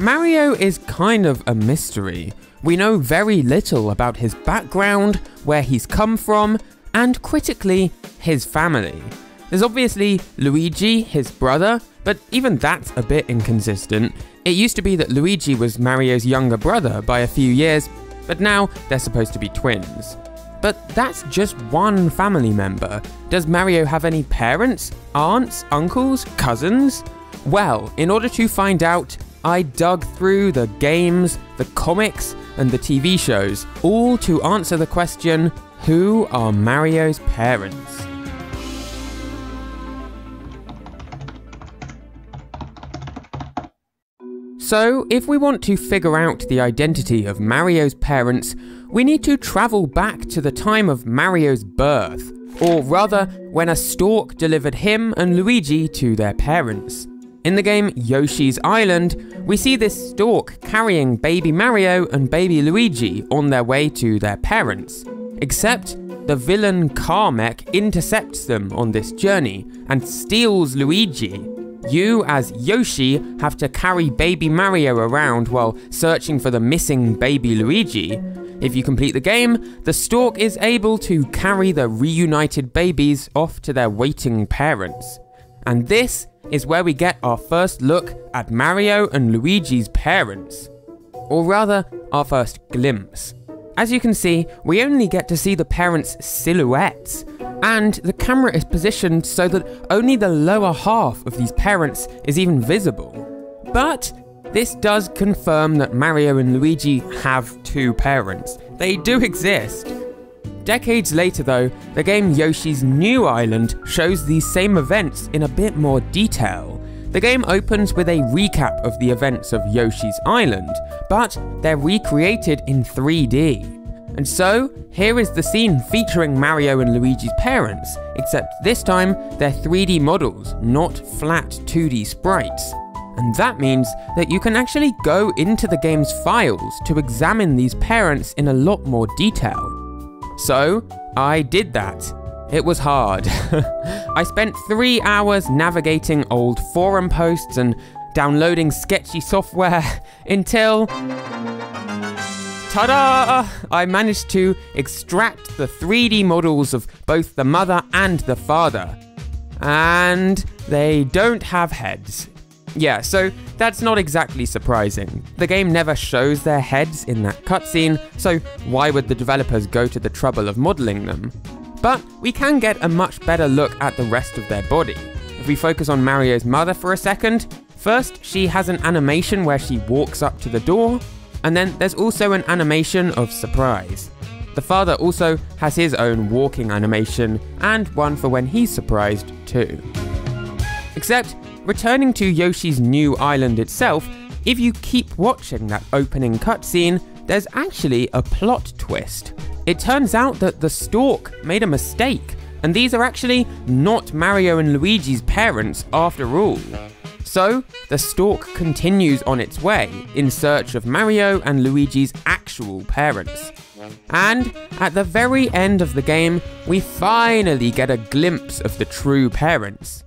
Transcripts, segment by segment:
Mario is kind of a mystery. We know very little about his background, where he's come from, and critically, his family. There's obviously Luigi, his brother, but even that's a bit inconsistent. It used to be that Luigi was Mario's younger brother by a few years, but now they're supposed to be twins. But that's just one family member. Does Mario have any parents, aunts, uncles, cousins? Well, in order to find out, I dug through the games, the comics, and the TV shows, all to answer the question who are Mario's parents? So, if we want to figure out the identity of Mario's parents, we need to travel back to the time of Mario's birth, or rather, when a stork delivered him and Luigi to their parents. In the game Yoshi's Island, we see this stork carrying baby Mario and baby Luigi on their way to their parents. Except, the villain Kamek intercepts them on this journey and steals Luigi, you, as Yoshi, have to carry baby Mario around while searching for the missing baby Luigi. If you complete the game, the stork is able to carry the reunited babies off to their waiting parents. And this is where we get our first look at Mario and Luigi's parents. Or rather, our first glimpse. As you can see, we only get to see the parents' silhouettes, and the camera is positioned so that only the lower half of these parents is even visible. But this does confirm that Mario and Luigi have two parents. They do exist. Decades later, though, the game Yoshi's New Island shows these same events in a bit more detail. The game opens with a recap of the events of Yoshi's Island, but they're recreated in 3D. And so, here is the scene featuring Mario and Luigi's parents, except this time they're 3D models, not flat 2D sprites. And that means that you can actually go into the game's files to examine these parents in a lot more detail. So, I did that. It was hard. I spent three hours navigating old forum posts and downloading sketchy software until Ta-da! I managed to extract the 3D models of both the mother and the father. And they don't have heads. Yeah, so that's not exactly surprising. The game never shows their heads in that cutscene, so why would the developers go to the trouble of modelling them? But we can get a much better look at the rest of their body. If we focus on Mario's mother for a second, first she has an animation where she walks up to the door, and then there's also an animation of surprise. The father also has his own walking animation and one for when he's surprised too. Except, returning to Yoshi's new island itself, if you keep watching that opening cutscene, there's actually a plot twist. It turns out that the stork made a mistake, and these are actually not Mario and Luigi's parents after all. So, the stork continues on its way in search of Mario and Luigi's actual parents. And at the very end of the game, we finally get a glimpse of the true parents.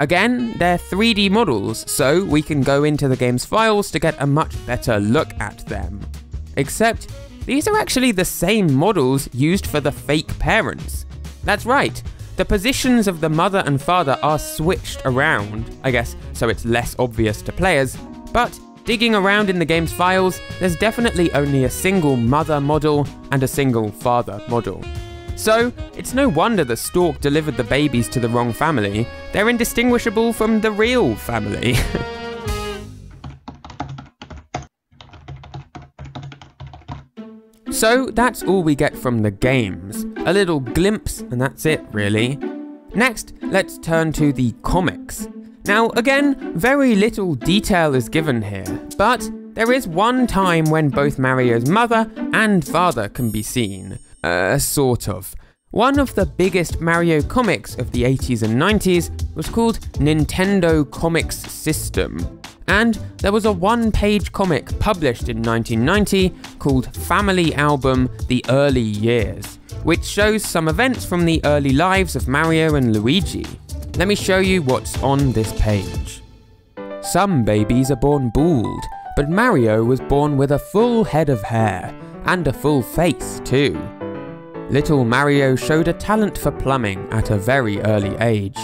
Again, they're 3D models, so we can go into the game's files to get a much better look at them. Except, these are actually the same models used for the fake parents. That's right, the positions of the mother and father are switched around, I guess, so it's less obvious to players, but digging around in the game's files, there's definitely only a single mother model and a single father model. So, it's no wonder the stork delivered the babies to the wrong family. They're indistinguishable from the real family. So that's all we get from the games. A little glimpse, and that's it, really. Next, let's turn to the comics. Now, again, very little detail is given here, but there is one time when both Mario's mother and father can be seen. Uh, sort of. One of the biggest Mario comics of the 80s and 90s was called Nintendo Comics System. And there was a one page comic published in 1990 called Family Album The Early Years, which shows some events from the early lives of Mario and Luigi. Let me show you what's on this page. Some babies are born bald, but Mario was born with a full head of hair, and a full face too. Little Mario showed a talent for plumbing at a very early age.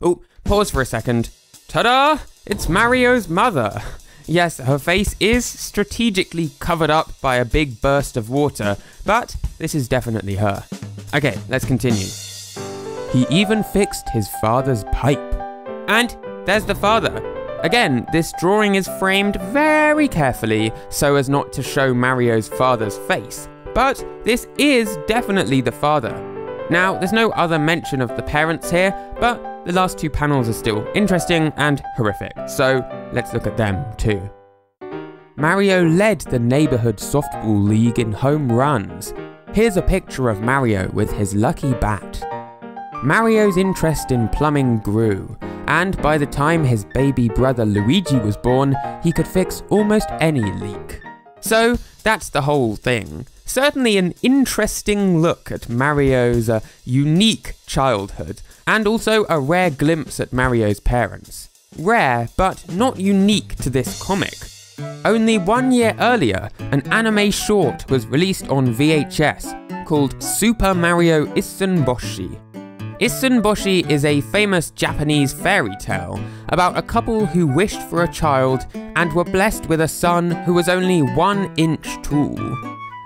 Oh, pause for a second. Ta-da! It's Mario's mother. Yes, her face is strategically covered up by a big burst of water, but this is definitely her. Okay, let's continue. He even fixed his father's pipe. And there's the father. Again, this drawing is framed very carefully so as not to show Mario's father's face, but this is definitely the father. Now, there's no other mention of the parents here, but the last two panels are still interesting and horrific, so let's look at them too. Mario led the neighbourhood softball league in home runs. Here's a picture of Mario with his lucky bat. Mario's interest in plumbing grew, and by the time his baby brother Luigi was born, he could fix almost any leak. So that's the whole thing. Certainly an interesting look at Mario's uh, unique childhood, and also a rare glimpse at Mario's parents. Rare, but not unique to this comic. Only one year earlier, an anime short was released on VHS called Super Mario Issunboshi. Issunboshi is a famous Japanese fairy tale about a couple who wished for a child and were blessed with a son who was only one inch tall.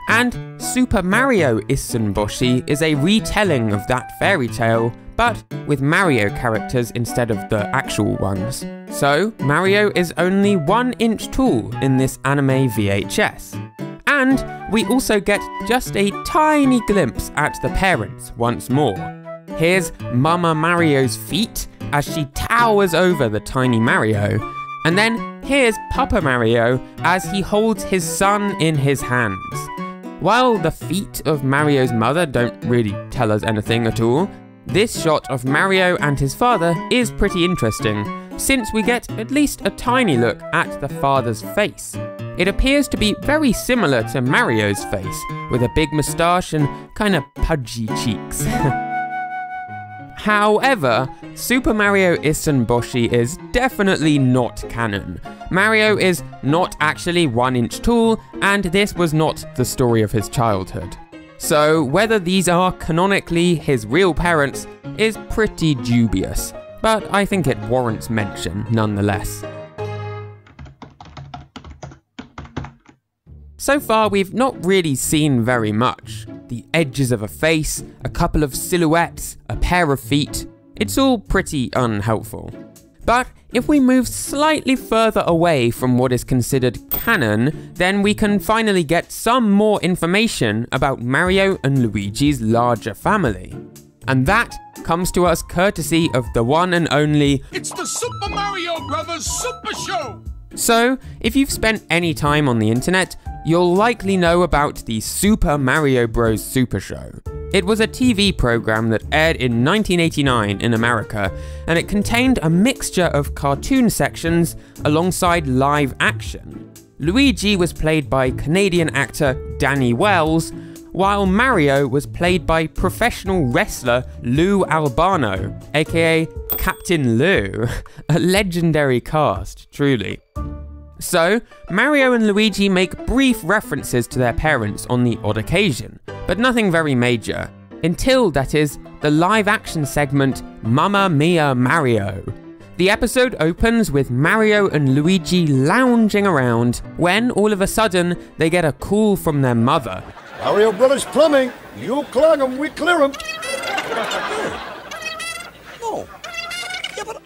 And Super Mario Issunboshi is a retelling of that fairy tale, but with Mario characters instead of the actual ones. So, Mario is only one inch tall in this anime VHS. And we also get just a tiny glimpse at the parents once more. Here's Mama Mario's feet as she towers over the tiny Mario. And then here's Papa Mario as he holds his son in his hands. While the feet of Mario's mother don't really tell us anything at all, this shot of Mario and his father is pretty interesting, since we get at least a tiny look at the father's face. It appears to be very similar to Mario's face, with a big moustache and kinda pudgy cheeks. However, Super Mario Issunboshi is definitely not canon. Mario is not actually one inch tall, and this was not the story of his childhood. So, whether these are canonically his real parents is pretty dubious, but I think it warrants mention nonetheless. So far, we've not really seen very much the edges of a face, a couple of silhouettes, a pair of feet. It's all pretty unhelpful. But if we move slightly further away from what is considered canon, then we can finally get some more information about Mario and Luigi's larger family. And that comes to us courtesy of the one and only It's the Super Mario Brothers Super Show! So, if you've spent any time on the internet, you'll likely know about the Super Mario Bros. Super Show. It was a TV program that aired in 1989 in America, and it contained a mixture of cartoon sections alongside live action. Luigi was played by Canadian actor Danny Wells, while Mario was played by professional wrestler Lou Albano, aka Captain Lou. A legendary cast, truly. So, Mario and Luigi make brief references to their parents on the odd occasion, but nothing very major. Until, that is, the live action segment Mamma Mia Mario. The episode opens with Mario and Luigi lounging around when all of a sudden they get a call from their mother. Mario Brothers Plumbing, you clog 'em, we clear 'em. No. Yeah, but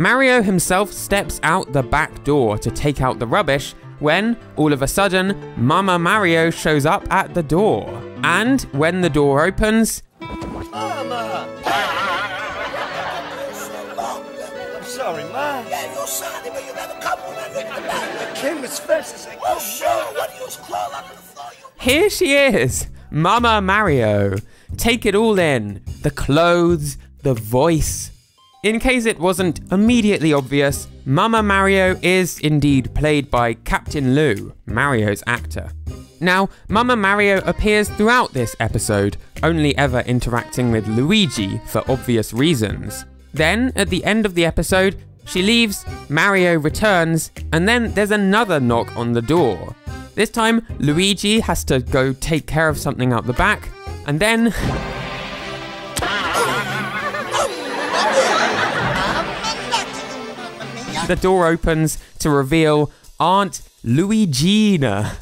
Mario himself steps out the back door to take out the rubbish when, all of a sudden, Mama Mario shows up at the door. And when the door opens, Mama! I'm sorry, Ma. Yeah, you're sorry, but you never come when I look at back. Came as fast as I Oh, sure, what do you crawl under the floor? Here she is, Mama Mario. Take it all in the clothes, the voice. In case it wasn't immediately obvious, Mama Mario is indeed played by Captain Lou, Mario's actor. Now, Mama Mario appears throughout this episode, only ever interacting with Luigi for obvious reasons. Then, at the end of the episode, She leaves, Mario returns, and then there's another knock on the door. This time, Luigi has to go take care of something out the back, and then. the door opens to reveal Aunt Luigina.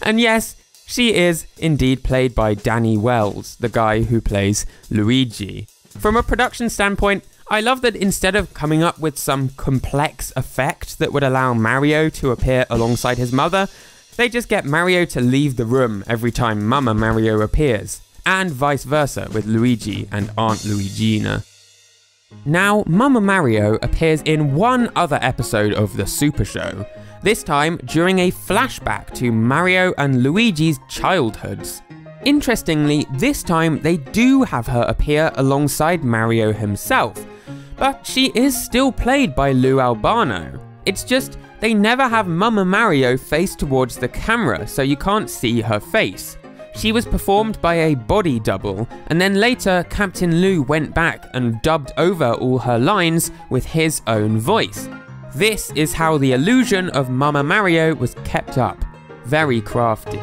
And yes, she is indeed played by Danny Wells, the guy who plays Luigi. From a production standpoint, I love that instead of coming up with some complex effect that would allow Mario to appear alongside his mother, they just get Mario to leave the room every time Mama Mario appears, and vice versa with Luigi and Aunt Luigina. Now, Mama Mario appears in one other episode of The Super Show, this time during a flashback to Mario and Luigi's childhoods. Interestingly, this time they do have her appear alongside Mario himself, but she is still played by Lou Albano. It's just they never have Mama Mario face towards the camera, so you can't see her face. She was performed by a body double, and then later Captain Lou went back and dubbed over all her lines with his own voice. This is how the illusion of Mama Mario was kept up. Very crafty.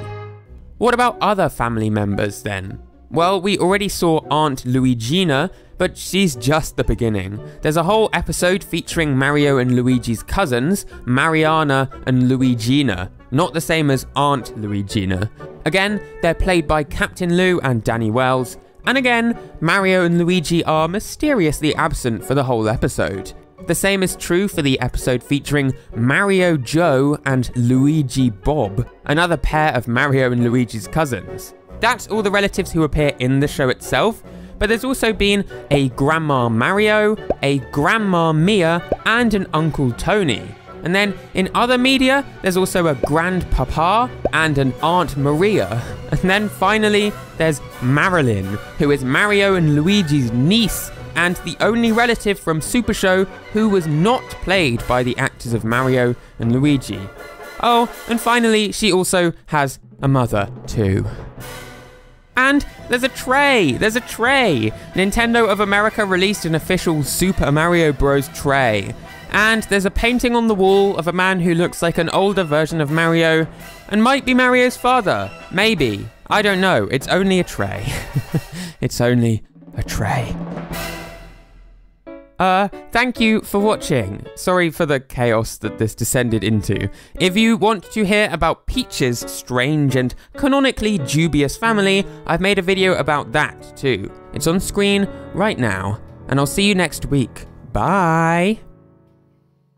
What about other family members then? Well, we already saw Aunt Luigina, but she's just the beginning. There's a whole episode featuring Mario and Luigi's cousins, Mariana and Luigina, not the same as Aunt Luigina. Again, they're played by Captain Lou and Danny Wells, and again, Mario and Luigi are mysteriously absent for the whole episode. The same is true for the episode featuring Mario Joe and Luigi Bob, another pair of Mario and Luigi's cousins. That's all the relatives who appear in the show itself, but there's also been a Grandma Mario, a Grandma Mia, and an Uncle Tony. And then in other media, there's also a grandpapa and an Aunt Maria. And then finally, there's Marilyn, who is Mario and Luigi's niece and the only relative from Super Show who was not played by the actors of Mario and Luigi. Oh, and finally, she also has a mother too. And there's a tray! There's a tray! Nintendo of America released an official Super Mario Bros. tray. And there's a painting on the wall of a man who looks like an older version of Mario and might be Mario's father. Maybe. I don't know. It's only a tray. it's only a tray. Uh, thank you for watching. Sorry for the chaos that this descended into. If you want to hear about Peach's strange and canonically dubious family, I've made a video about that too. It's on screen right now, and I'll see you next week. Bye!